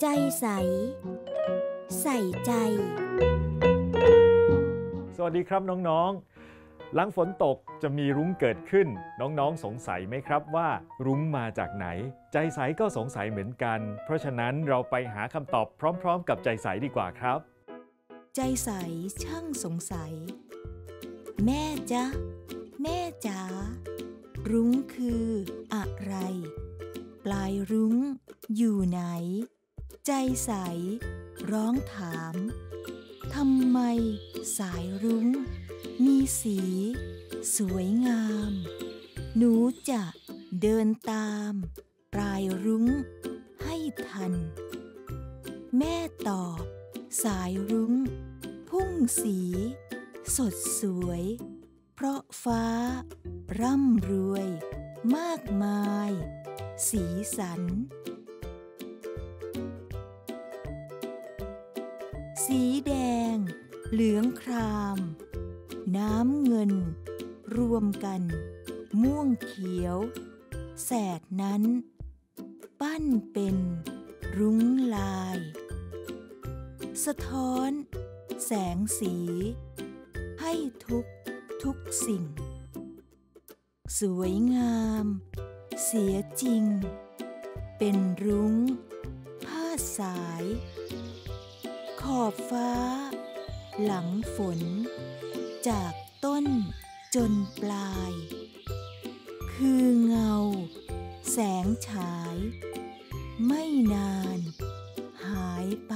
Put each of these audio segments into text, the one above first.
ใส ใส่ใจ สวัสดีครับน้องๆ หลังฝนตกจะมีรุ้งเกิดขึ้น น้องๆ สงสัยไหมครับว่ารุ้งมาจากไหน ใจใสก็สงสัยเหมือนกัน เพราะฉะนั้นเราไปหาคำตอบพร้อมๆ กับใจใสดีกว่าครับ ใจใสช่างสงสัย แม่จ๊ะ แม่จ๋ารุ้งคืออะไร ปลายรุ้งอยู่ไหน ใจใส ร้องถามทำไมสายรุ้ง มีสี สวยงาม หนูจะเดินตาม ปลายรุ้ง ให้ทัน แม่ตอบสายรุ้ง พุ่งสี สดสวย เพราะฟ้า ร่ำรวย มากมาย สีสัน สีแดง เหลืองคราม น้ำเงิน รวมกัน ม่วงเขียว แสดนั้น ปั้นเป็น รุ้งลาย สะท้อน แสงสี ให้ทุกทุกสิ่ง สวยงาม เสียจริง เป็นรุ้ง ผ้าสาย ขอบฟ้า หลังฝน จากต้นจนปลาย คือเงา แสงฉาย ไม่นาน หายไป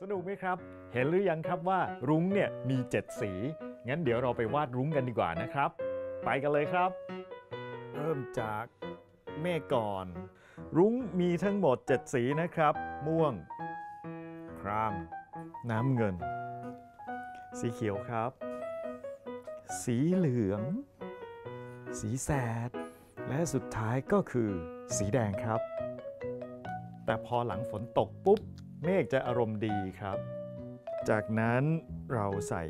สนุกไหมครับ เห็นหรือยังครับว่ารุ้งเนี่ยมี7สี งั้นเดี๋ยวเราไปวาดรุ้งกันดีกว่านะครับ ไปกันเลยครับ เริ่มจากเมฆก่อน รุ้งมีทั้งหมด 7 สีนะครับ ม่วง คราม น้ำเงิน สีเขียวครับ สีเหลือง สีแสด และสุดท้ายก็คือสีแดงครับ แต่พอหลังฝนตกปุ๊บ เมฆจะอารมณ์ดีครับ จากนั้นเราใส่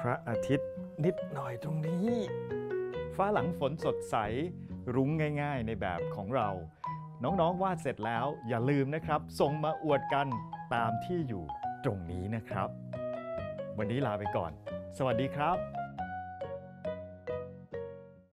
พระอาทิตย์นิดหน่อยตรงนี้ ฟ้าหลังฝนสดใส รุ้งง่าย ๆ ในแบบของเรา น้องๆวาดเสร็จแล้วอย่าลืมนะครับ ส่งมาอวดกันตามที่อยู่ตรงนี้นะครับ วันนี้ลาไปก่อน สวัสดีครับ